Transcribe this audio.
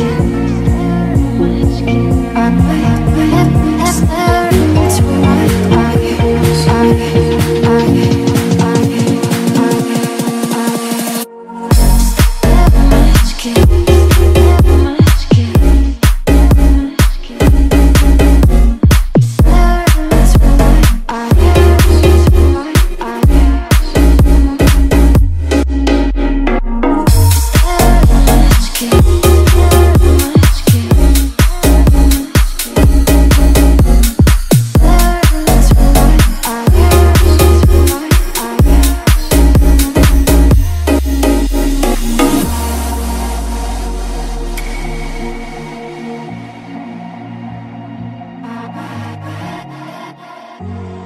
again. Yeah.